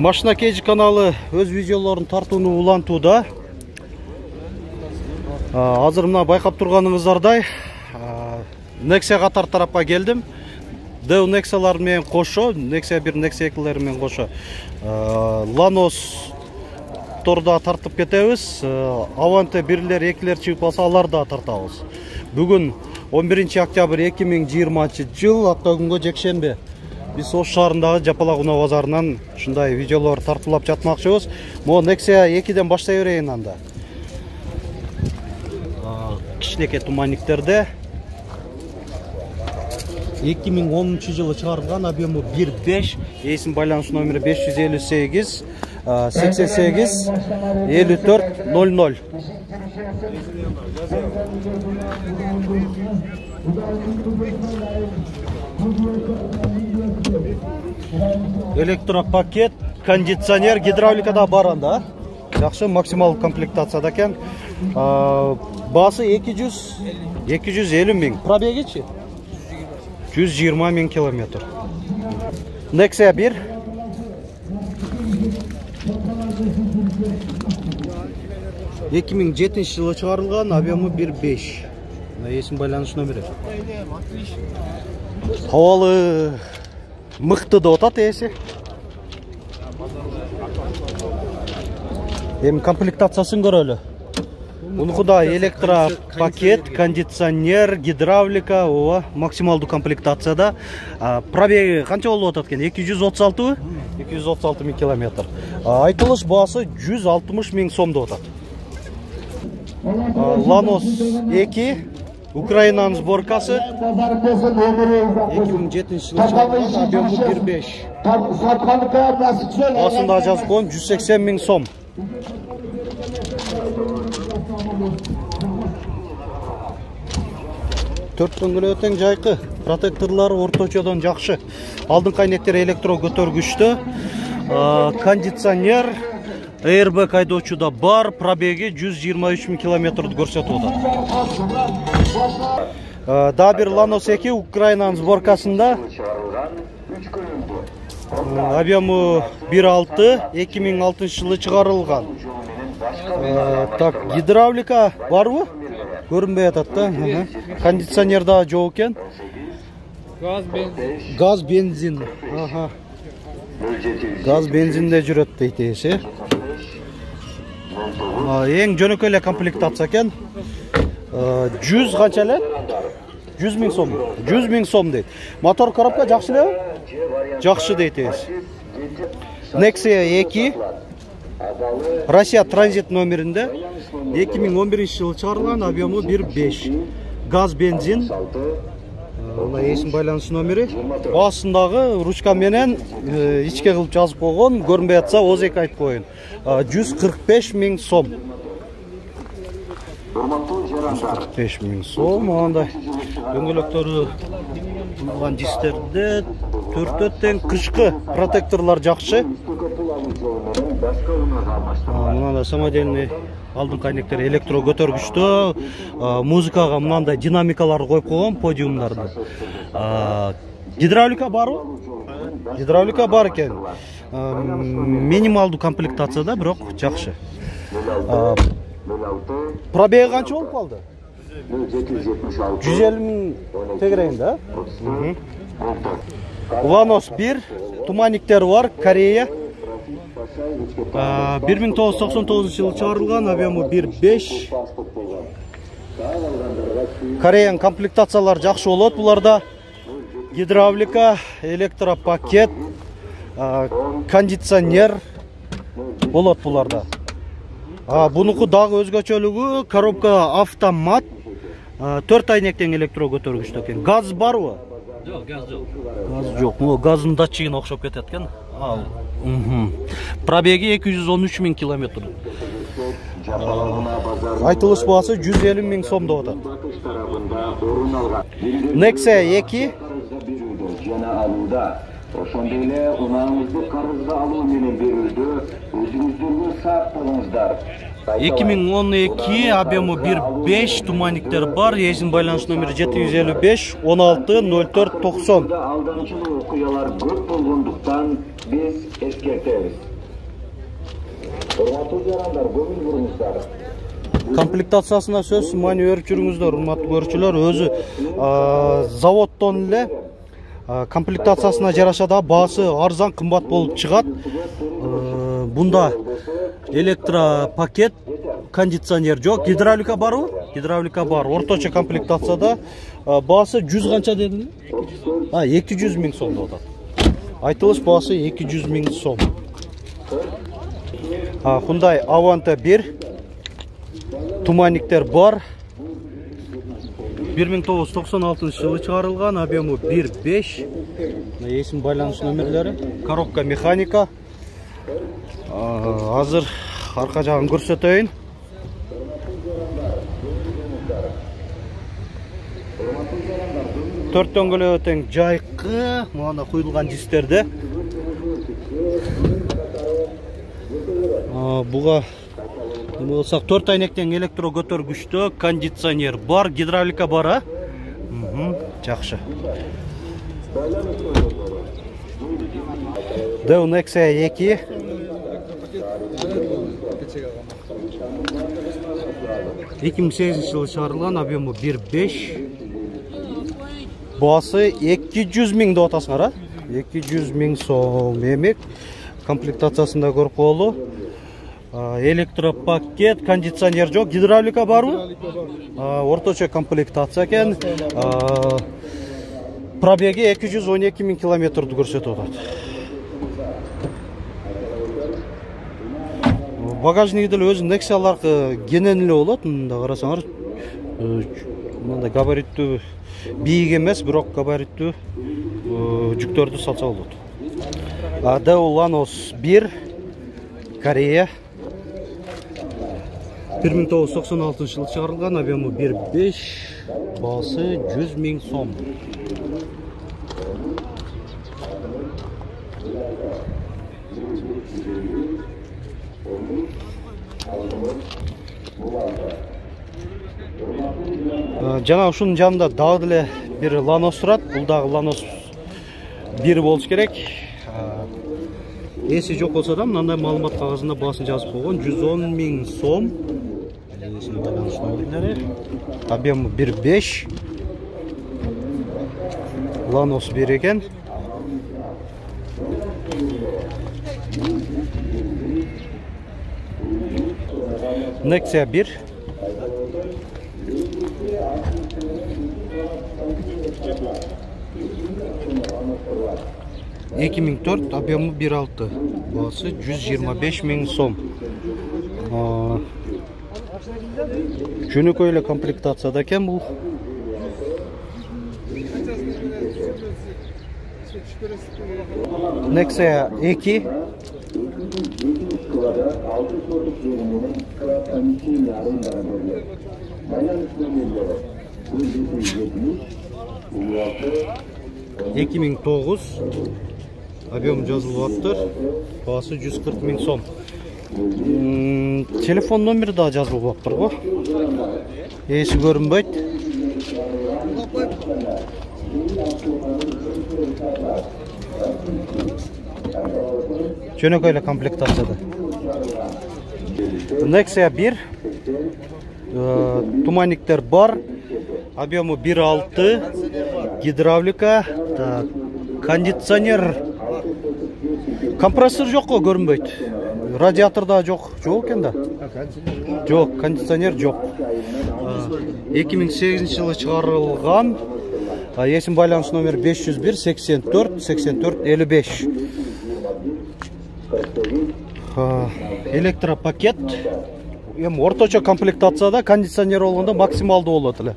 машина кейджи каналы өз видеолорун тартууну улантууда. Азыр мына байкап турганыңыздардай nexia катар тарапка келдим deu nexиалар менен кошо nexia бир nexia экилер менен кошо lanos торда тартып кетебиз аванте бирлер экилер чыгып калса алар да тартабыз бүгүн 11 октябрь 2020 жыл апта күнгө жекшемби биз ош шаарындагы жапалак унаа базарынан ушундай видеолор тартуулап жатмакчыбыз. Могу nexia экиден баштай берейин анда. Кичинекей туманниктерде эки миң онунчу жылы чыгарылган объему бир беш эсин байланыш номери беш жүз элүү сегиз сексен сегиз элүү төрт ноль ноль. Электропакет кондиционер гидравлика да бар анда жакшы максимал комплектацияда экен баасы эки жүз эки жүз элүү миң пробегичи жүз жыйырма миң километр nexia бир эки миң жетинчи жылы чыгарылган объему бир беш мына эсин байланыш номери абалы мыкты деп атат ээси эми комплектациясын көрөлү мунуку да электропакет кондиционер гидравлика. Ооба максималдуу комплектацияда. Пробеги канча болуп атат экен эки жүз отуз алтыбы эки жүз отуз алты миң километр. Айтылыш баасы жүз алтымыш миң сом деп атат ланос эки украинанын сборкасы эки миң жетинчи жылы чыгарылган объему бир беш басында жазып койгон жүз сексен миң сом төрт дөңгөлөгү тең жайкы протекторлору орточодон жакшы алдыңкы айнектер электро көтөргүчтө кондиционер airbag айдоочуда бар пробеги жүз жыйырма үч миң километрди көрсөтүп атат дагы бир ланос эки украинанын сборкасында объему бир алты эки миң алтынчы жылы чыгарылган так гидравлика барбы көрүнбөй атат да кондиционер дагы жок экен Gaz benzin. газ бензин. Газ бензинде жүрөт дейт ээси эң жөнөкөй эле комплектация экен жүз канча эле жүз миң сом жүз миң сом дейт мотор коробка жакшы элеби жакшы дейт ээси nexia эки россия транзит номеринде эки миң он биринчи жылы чыгарылган объему мына байланыш номери баасындагы ручка менен ичке кылып жазып койгон көрүнбөй атса ооз эки айтып коеюн жүз кырк беш миң сом жүз кырк беш миң сом андай дөңгөлөктөрү куйулган дистерде төртөө тең кышкы протекторлор жакшы мынандай самодельный алдыңкы айнектер электро көтөргүчтө музыкага мынандай динамикаларды коюп койгон подиумдарды. Гидравлика барбы гидравлика бар экен. Минималдуу комплектацияда бирок жакшы. Пробеги канча болуп калды? Жүз элүү миң тегерегинде да ланос бир туманниктери бар корея. Бир миң тогуз жүз токсон тогузунчу жылы чыгарылган объему бир беш кореян комплектациялары жакшы болот буларда гидравлика электропакет кондиционер болот буларда бунуку дагы өзгөчөлүгү коробка автомат төрт айнектен электро көтөргүчтө экен газ барбы Yok gaz yok. газ жок могу газдын датчигине окшоп кетет экен ал. Пробеги эки жүз он үч миң километр. Айтылыш баасы жүз элүү миң сом деп атат nexia эки жана алууда ошондой эле унааңызды карызга алуу менен берүүдө өзүңүздөргө сак болуңуздар эки миң он эки объему бир беш туманниктер бар. Эсин байланыш номери жети жүз элүү беш он алты ноль төрт токсон алдамчылык окуялар көп болгондуктан биз эскертебиз Урматтуу жарандар, көңүл буруңуздар. комплектациясына сөз маани берип жүрүңүздөр урматтуу көрүүчүлөр өзү заводдон эле комплектациясына жараша да баасы арзан кымбат болуп чыгат бунда электропакет кондиционер жок гидравлика барбы гидравлика бар орточо комплектацияда баасы жүз канча дедиң эки жүз миң сом деп атат айтылыш эки жүз миң сом. Hyundai Avante 1 туманниктер бар. 1996 жылы чыгарылган объему 1.5 мына есім байланыш номерлері коробка механика. А, азыр арка жагын көрсөтөйүн төрт дөңгөлөгү тең жайкы мына куюлган дистерде А, буга эме болсак төрт айнектен электро көтөргүчтө кондиционер бар гидравлика бар а? Жакшы Deu Nexia 2 2008 жылы чыгарылган объему 1.5 баасы 200 миң деп атасыңар а 200 миң сом эми комплектациясында көрүп коелу А, электропакет кондиционер жок гидравлика барбы орточо комплектация экен пробеги 212 миң километрди көрсөтүп атат багажниги деле өзү нексиялардыкы кенен эле болот карасаңар Мындай габариттүү бийик эмес бирок габариттүү э, жүктөрдү салса болот. Deu Lanos 1 Корея. 1996 жылы чыгарылган объему 1.5 баасы 100 миң сом. Жана ушунун жанында дагы деле бир ланос турат бул дагы ланос бир болуш керек. Эси жок болсо да мындай маалымат кагазында баасын жазып койгон жүз он миң сом. Номерлери объему бир беш. Ланос бир экен Nexia 1 2004 объемы 1.6 баасы 125 миң сом А, жөнөкөй эле комплектацияда экен бул Nexia 2 Kıvada 6 soruluk yerinin kıvada 12 yarın beraberler. Байланыш номерлері 1770 56 2009 объем жазылып атыптыр баасы 140 миң сом М, телефон номери дагы жазылып атыптыр го эси көрүнбөйт жөнөкөй эле комплектацияда Nexia 1 Э, туманниктер бар объему 1.6 гидравлика. Так, кондиционер. Компрессор жок го көрүнбөйт радиатор да жок. Жок экен да? Жок кондиционер миң сегизинчи жылы жүз бир сексен төрт сексен төрт элүү беш. Электропакет. Эми орточо комплектацияда кондиционер болгондо максималдуу болот эле.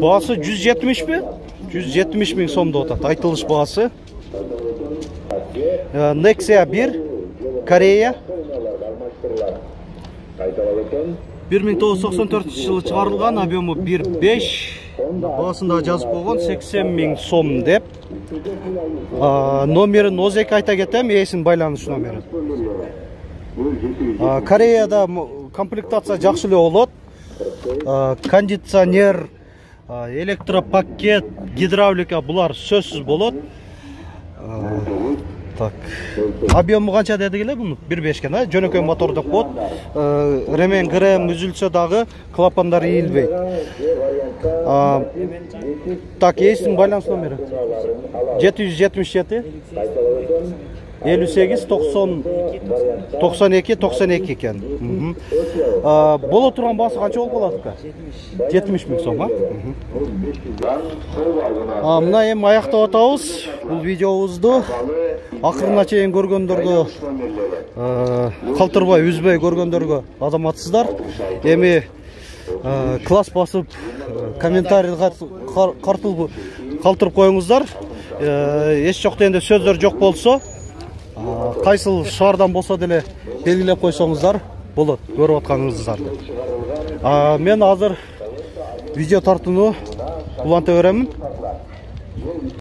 Баасы жүз жетимишпи жүз жетимиш миң сом деп атат айтылыш баасы Э, Nexia 1 Корея Қайталап өткен 1994 жылы чыгарылган объему 1.5 баасында жазып койгон 80 миң сом деп А, номерин озеки айта кетем эсин байланыш номери А, кореяда комплектация жакшы эле болот кондиционер электропакет гидравлика булар сөзсүз болот так. Объему канча дедик эле муну бир беш экен а? Жөнөкөй мотор деп коет Э, ремень грм үзүлсө дагы клапандар ийилбейт так эстин байланыш номери жети жүз жетимиш жети элүү сегиз токсон токсон эки токсон эки экен Мгм. А, боло турган баасы канча болуп калат экен жетимиш миң сом а? Мына эми аяктап атабыз бул видеобузду акырына чейин көргөндөргө калтырбай үзбөй көргөндөргө азаматсыздар. Эми класс басып комментарий калтырып коюңуздар эч жок дегенде сөздөр жок болсо а, кайсыл шаардан болсо деле белгилеп койсоңуздар болот көрүп атканыңыздарды А, мен азыр видео тартууну уланта беремин